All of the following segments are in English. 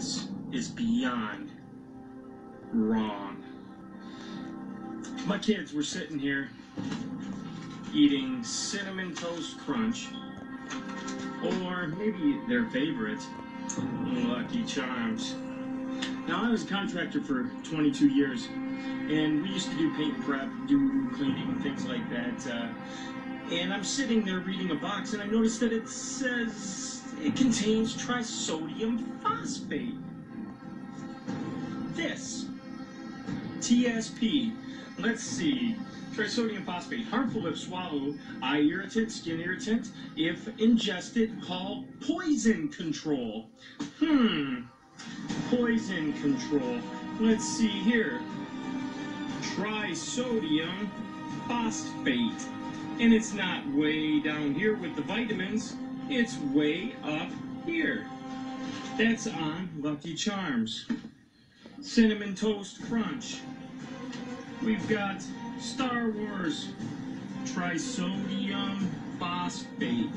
This is beyond wrong. My kids were sitting here eating Cinnamon Toast Crunch, or maybe their favorite, Lucky Charms. Now, I was a contractor for 22 years, and we used to do paint prep, do cleaning, things like that. Uh, and I'm sitting there reading a box, and I noticed that it says it contains trisodium phosphate. This TSP. Let's see. Trisodium phosphate, harmful if swallowed, eye irritant, skin irritant, if ingested, called poison control. Hmm, poison control. Let's see here. Trisodium phosphate. And it's not way down here with the vitamins, it's way up here. That's on Lucky Charms. Cinnamon Toast Crunch. We've got Star Wars trisodium phosphate.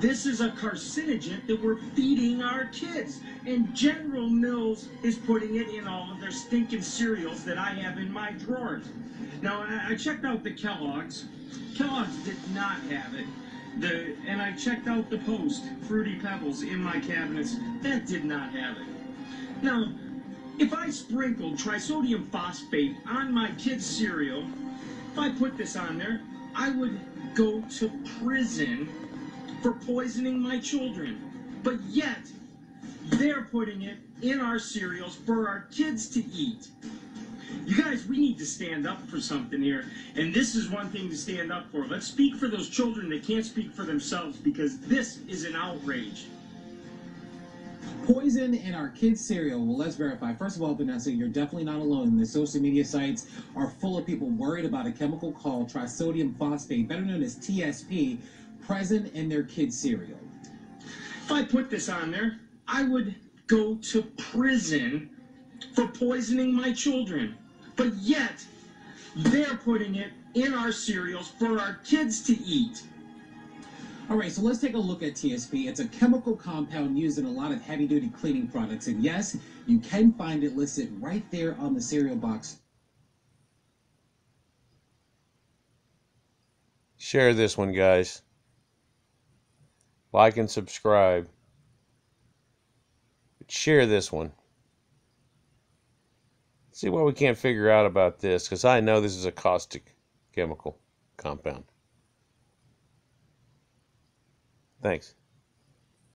This is a carcinogen that we're feeding our kids. And General Mills is putting it in all of their stinking cereals that I have in my drawers. Now, I checked out the Kellogg's. Kellogg's did not have it. The, and I checked out the Post, Fruity Pebbles, in my cabinets. That did not have it. Now, if I sprinkled trisodium phosphate on my kid's cereal, if I put this on there, I would go to prison for poisoning my children. But yet, they're putting it in our cereals for our kids to eat. You guys, we need to stand up for something here. And this is one thing to stand up for. Let's speak for those children that can't speak for themselves because this is an outrage. Poison in our kids' cereal. Well, let's verify. First of all, Vanessa, you're definitely not alone. The social media sites are full of people worried about a chemical called trisodium phosphate, better known as TSP, present in their kids' cereal. If I put this on there, I would go to prison for poisoning my children. But yet, they're putting it in our cereals for our kids to eat. All right, so let's take a look at TSP. It's a chemical compound used in a lot of heavy duty cleaning products. And yes, you can find it listed right there on the cereal box. Share this one, guys. Like and subscribe. Share this one. See what we can't figure out about this, because I know this is a caustic chemical compound. Thanks.